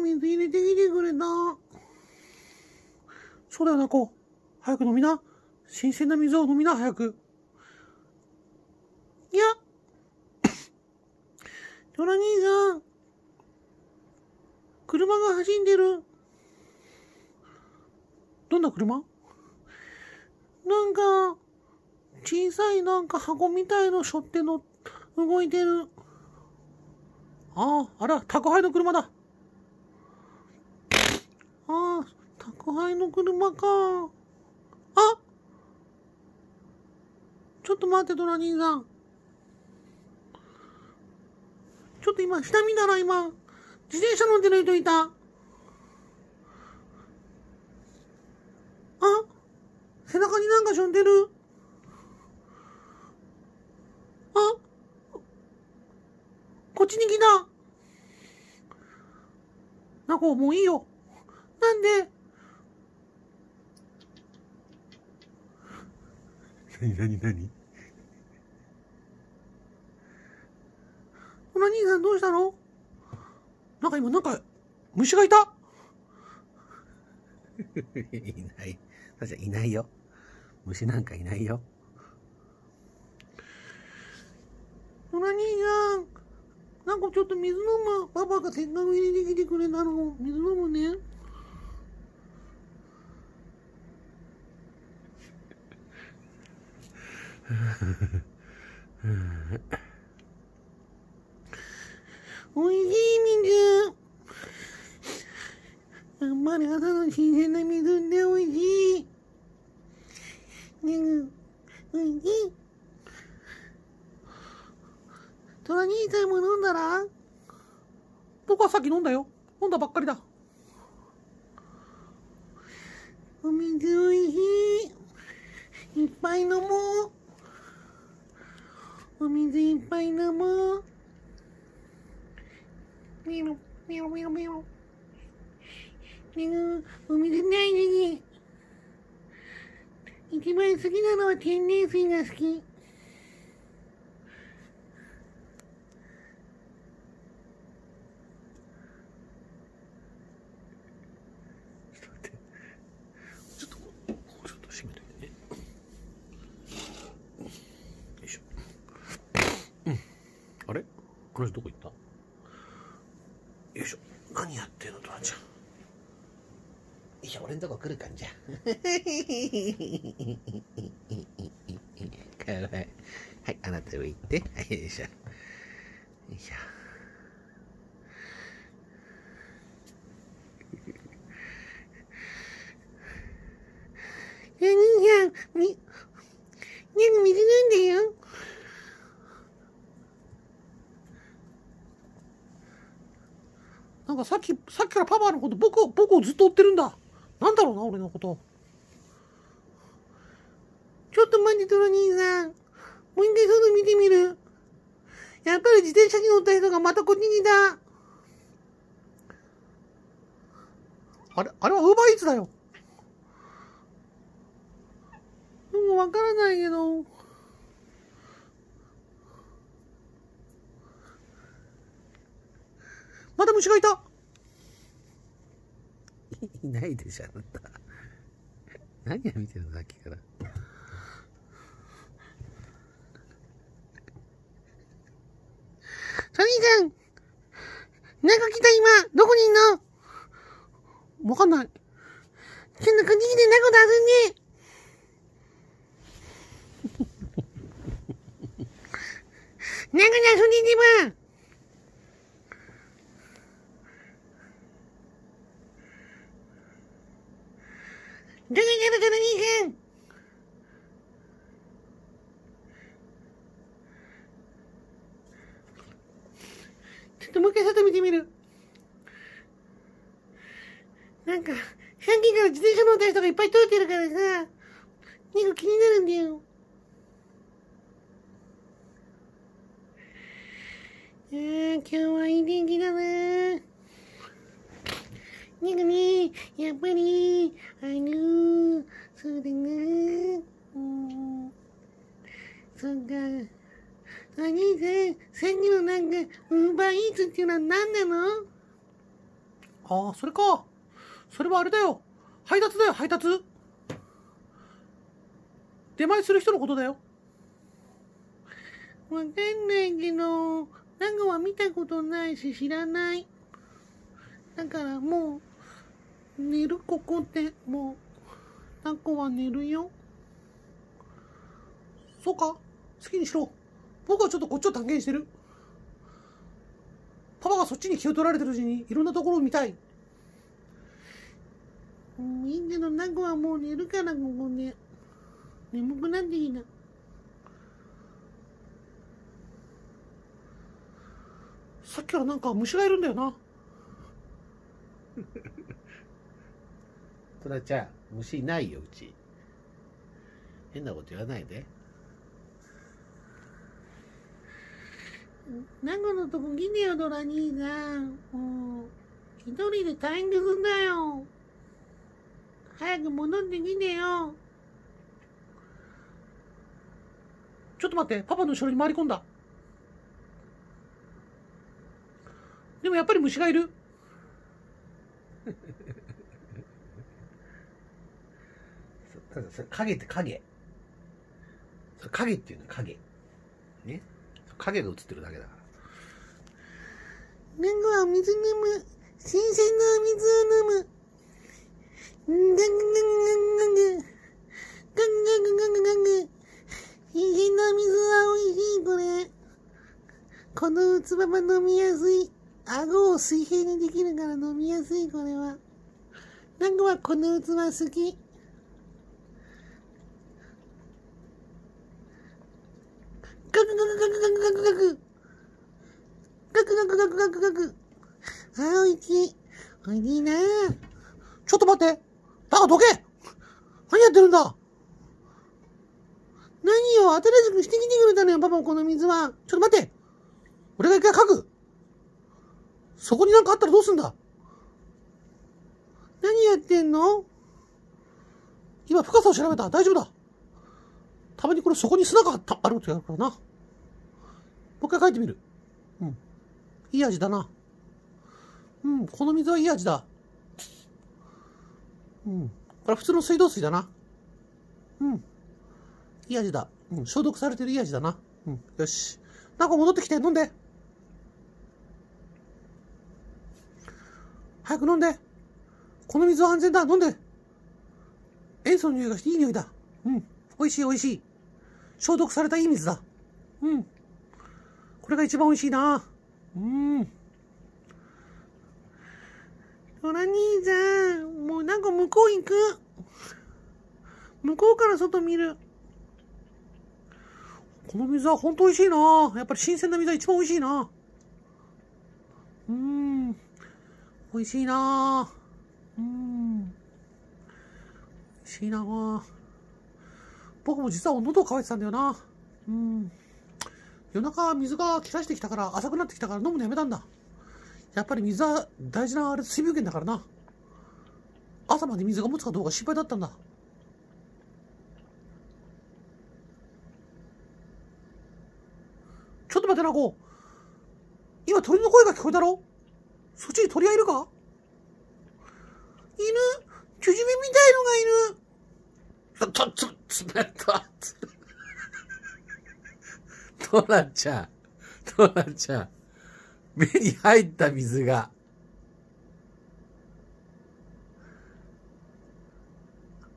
水入れてきてくれた。そうだよな、こう。早く飲みな。新鮮な水を飲みな、早く。いや。トラ兄さん。車が走んでる。どんな車？なんか、小さいなんか箱みたいの背負っての、動いてる。ああ、あら、宅配の車だ。ああ、宅配の車か。あちょっと待って、ドラ兄さん。ちょっと今、下見たら今、自転車乗ってる人いた。あ背中になんかしょんでる。あこっちに来た。なこ、もういいよ。なんで？なになになにおな兄さんどうしたの？なんか今なんか虫がいた？いない。さちゃんいないよ。虫なんかいないよ。おな兄さんなんかちょっと水飲むパパがせっかく入れてきてくれたの水飲むね おいしい水やっぱり朝の新鮮な水っておいしい。ねぐおいしいトラ兄さんも飲んだら？僕はさっき飲んだよ。飲んだばっかりだ。お水おいしい。いっぱい飲もう。お水いっぱい飲もう。メロメロメロメロメロお水ないのに。一番好きなのは天然水が好きちょっと、もうちょっと閉めといてね。よいしょ。うん。あれこの人どこ行った？よいしょ。何やってんの、トラちゃん。いや、俺んとこ来るかんじゃ。かわいい。はい、あなた上行って。はい、よいしょ。よいしょ。お兄さん、み、ね水飲んでよ。なんかさっき、さっきからパパのこと、僕を、僕をずっと追ってるんだ。なんだろうな、俺のこと。ちょっと待って、トラ兄さん。もう一回外見てみる。やっぱり自転車に乗った人がまたこっちにいた。あれ、あれはウーバーイーツだよ。でもわからないけど。また虫がいた。いないでしょ、あなた。何を見てるの、さっきから。サニーさんなんか来た今どこにいんの？わかんない。そんな感じで猫出すね。猫で遊んでいば。どこにあるかな、兄さん。ちょっともう一回外見てみる。なんか、さっきから自転車乗った人がいっぱい通ってるからさ、なんか気になるんだよ。あー今日はいい天気だななんかね、やっぱり、あのー、そうだなうん、そうか。お兄さん、さっきのなんか、ウーバーイーツっていうのは何なの？ああ、それか。それはあれだよ。配達だよ、配達。出前する人のことだよ。わかんないけど、ナゴは見たことないし知らない。だからもう、寝るここで、もう、ナゴは寝るよ。そうか好きにしろ。僕はちょっとこっちを探検してる。パパがそっちに気を取られてるうちにいろんなところを見たい。うん、いいけど、ナゴはもう寝るから、ここで。眠くなってきた。さっきからなんか虫がいるんだよな。トラちゃん、虫いないよ、うち。変なこと言わないで。ナゴのとこ来てよ、ドラ兄さん。もう、一人で退屈だよ。早く戻ってきてよ。ちょっと待って、パパの後ろに回り込んだ。でもやっぱり虫がいる。そただそれ影って影。それ影っていうのは影。ね。影が映ってるだけだから。ナゴは水飲む。新鮮な水を飲む。ガンガンガンガンガンガン。ガンガンガンガンガンガン。新鮮な水は美味しい、これ。この器は飲みやすい。顎を水平にできるから飲みやすい、これは。ナゴはこの器好き。ガクガクガクガクガクガク。ガクガクガクガクガク。あー、おいしい。おいしいなちょっと待って。バカどけ何やってるんだ何よ、新しくしてきてくれたのよ、パパもこの水は。ちょっと待って。俺が一回書く。そこになんかあったらどうすんだ何やってんの今深さを調べた。大丈夫だ。たまにこれそこに砂があったあることやるからな。もう一回書いてみる。うん。いい味だな。うん、この水はいい味だ。うん。これ普通の水道水だな。うん。いい味だ。うん、消毒されてるいい味だな。うん、よし。なんか戻ってきて、飲んで。早く飲んで。この水は安全だ。飲んで。塩素の匂いがしていい匂いだ。うん。美味しい美味しい。消毒されたいい水だ。うん。これが一番美味しいな。うん。トラ兄さん、もうなんか向こう行く。向こうから外見る。この水は本当美味しいな。やっぱり新鮮な水は一番美味しいな。うん。美味しいな。うん。美味しいな。僕も実は喉乾いてたんだよな。うん。夜中水が切らしてきたから浅くなってきたから飲むのやめたんだ。やっぱり水は大事なあれ水分源だからな。朝まで水が持つかどうか心配だったんだ。ちょっと待ってな、こう。今鳥の声が聞こえたろ？そっちに鳥がいるか？いるチュジメみたいのがいる。と、と、つめた。トラちゃん、トラちゃん、目に入った水が。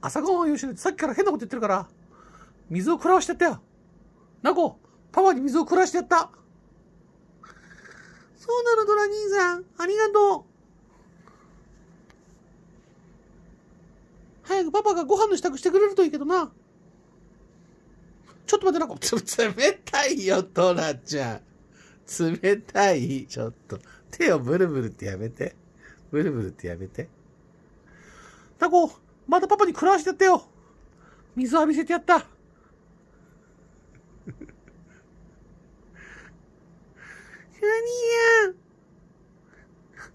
朝ごはんを用意してさっきから変なこと言ってるから、水を食らわしてやったよ。ナコ、パパに水を食らわしてやった。そうなの、ドラ兄さん。ありがとう。早くパパがご飯の支度してくれるといいけどな。ちょっと待って、ナコ。つ、冷たいよ、トラちゃん。冷たい。ちょっと。手をブルブルってやめて。ブルブルってやめて。ナコ、またパパに食らわしてやったよ。水浴びせてやった。何や。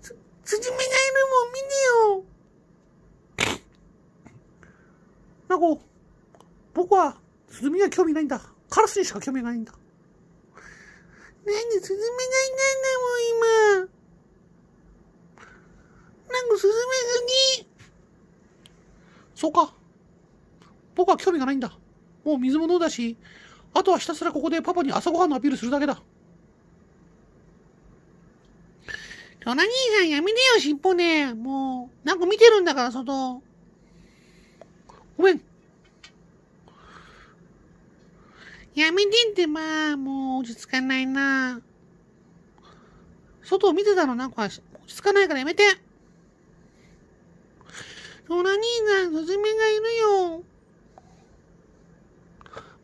つ、スズメがいるもん見てよ。ナコ、僕はスズメには興味ないんだ。カラスにしか興味ないんだ。なんでスズメがいないんだもん、今。なんか進めすぎ。そうか。僕は興味がないんだ。もう水も飲んだし、あとはひたすらここでパパに朝ごはんのアピールするだけだ。トラ兄さんやめてよ、尻尾ね。もう、なんか見てるんだから、外。ごめん。やめてってば、もう落ち着かないな。外を見てたのなんか落ち着かないからやめて。トラ兄さん、スズメがいるよ。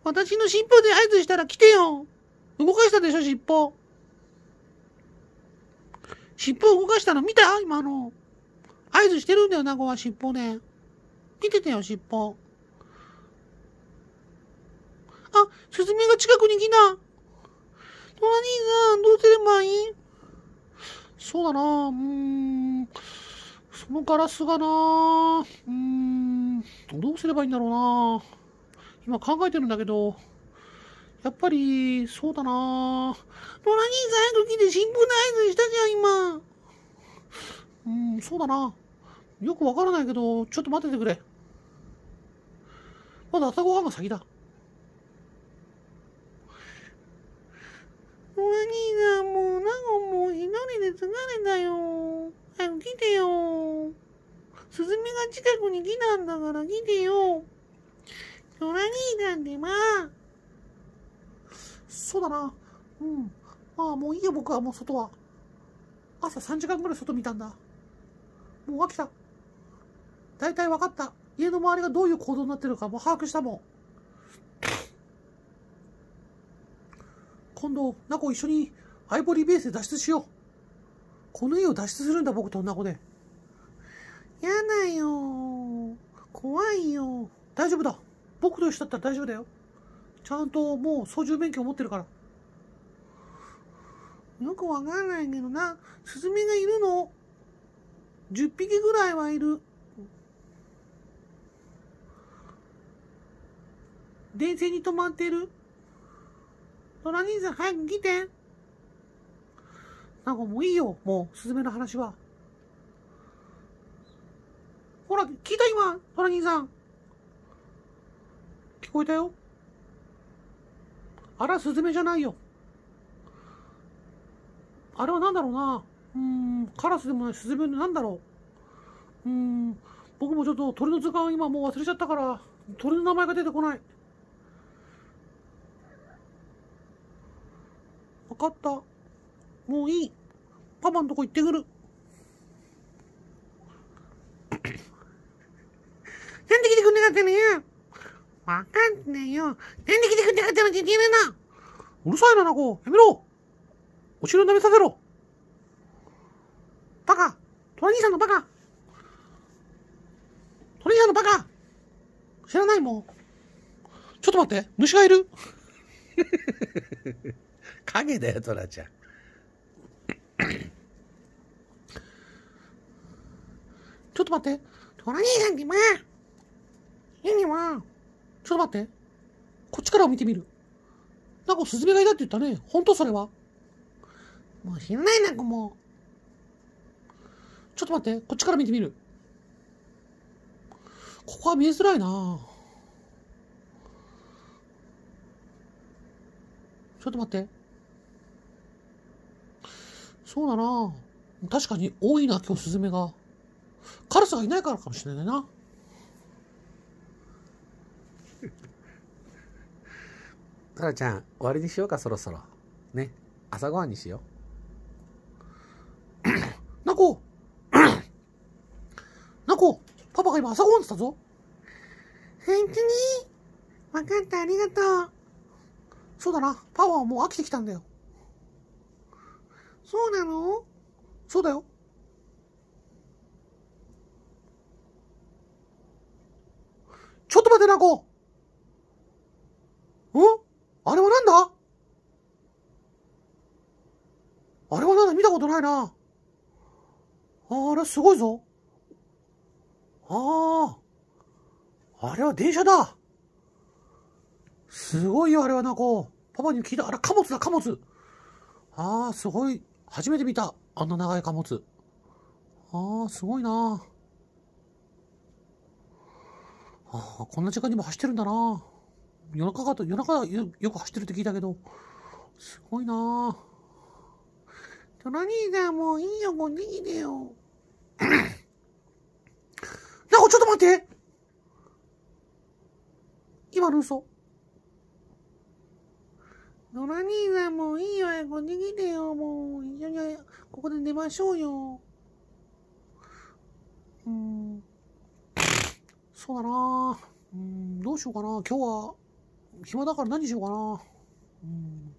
私の尻尾で合図したら来てよ。動かしたでしょ、尻尾。尻尾動かしたの見た今の。合図してるんだよ、ナゴは尻尾で。見てたよ、尻尾。あ、スズメが近くに来た。トラ兄さん、どうすればいい？そうだなうん。そのガラスがなうん。どうすればいいんだろうな今考えてるんだけど、やっぱり、そうだなロラ兄さん早く来て新聞の合図したじゃん、今。うん、そうだな。よくわからないけど、ちょっと待っててくれ。まだ朝ごはんが先だ。ロラ兄さん、もう、なんかもう一人で疲れたよ。早く来てよ。スズメが近くに来たんだから来てよ。ロラ兄さんってまあ。そうだな。うん。まあもういいよ、僕はもう外は。朝3時間ぐらい外見たんだ。もう飽きた。大体分かった。家の周りがどういう行動になってるかもう把握したもん。今度、ナコ一緒にアイボリーベースで脱出しよう。この家を脱出するんだ、僕とナコで。やだよ。怖いよ。大丈夫だ。僕と一緒だったら大丈夫だよ。ちゃんともう操縦免許持ってるから。よくわかんないけどな、スズメがいるの。10匹ぐらいはいる。電線に止まってる？トラ兄さん早く来て。なんかもういいよ、もう、スズメの話は。ほら、聞いた今、トラ兄さん。聞こえたよ。あら、スズメじゃないよ。あれは何だろうな。うん、カラスでもないスズメなんだろう。うん、僕もちょっと鳥の図鑑今もう忘れちゃったから、鳥の名前が出てこない。わかった。もういい。パパのとこ行ってくる。なんで来てくんなかったのよ。わかんないよ。なんで来てくんなかったのって言ってるの。うるさいな、ナコ。やめろ。お尻を舐めさせろ。バカ。トラ兄さんのバカ。トラ兄さんのバカ。知らないもん。ちょっと待って。虫がいる。影だよ、トラちゃん。ちょっと待って。トラ兄さんってまあ。いいに。ちょっと待って。こっちから見てみる。なんかスズメがいたって言ったね。本当それは。もう知らないな、もう。ちょっと待って。こっちから見てみる。ここは見えづらいな。ちょっと待って。そうだな。確かに多いな、今日スズメが。カラスがいないからかもしれないな。トラちゃん、終わりにしようか、そろそろ。ね。朝ごはんにしよナコナコパパが今朝ごはんって言ったぞ。本当に？わかった、ありがとう。そうだな。パパはもう飽きてきたんだよ。そうなの？そうだよ。ちょっと待って、ナコん？あれはなんだ？あれはなんだ？見たことないな。あれすごいぞ。ああ。あれは電車だ。すごいよ、あれはな、こう。パパに聞いた。あれ、貨物だ、貨物。ああ、すごい。初めて見た。あんな長い貨物。ああ、すごいな。ああ、こんな時間にも走ってるんだな。夜中かと、夜中よよく走ってるって聞いたけど、すごいな。トラ兄さんもういいよ、もう逃げてよ。なお、ちょっと待って今の嘘野良兄さんもういいよ、早く逃げてよ、もう。一緒に、ここで寝ましょうよ。うん。そうだなうん、どうしようかな。今日は、暇だから何しようかな。うん。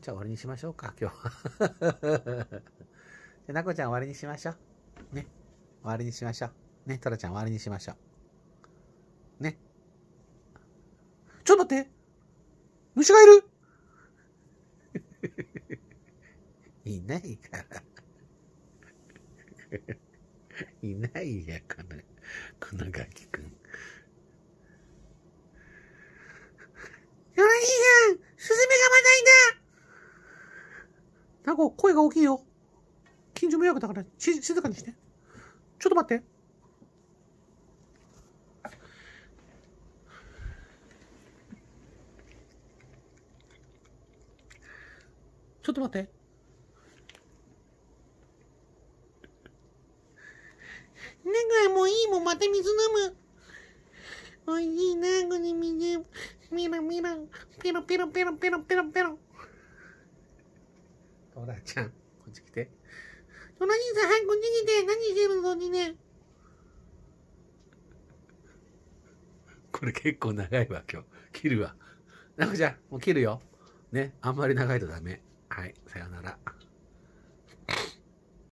じゃあ終わりにしましょうか、今日は。じゃあ、なこちゃん終わりにしましょう。ね。終わりにしましょう。ね、トラちゃん終わりにしましょう。ね。ちょっと待って虫がいる いないから。いないや、この、このガキくん。野良兄さんスズメがまたいたなんか声が大きいよ。近所迷惑だからし静かにして。ちょっと待って。ちょっと待って。なんかもういいもん、また水飲む。おいしいな、この水。ミラミラ、ペロペロペロペロペロペロ。トラちゃん、こっち来て。トラ兄さん、早く逃げて。何してるのにね？これ結構長いわ、今日。切るわ。なこちゃん、もう切るよ。ね、あんまり長いとダメ。はい、さようなら。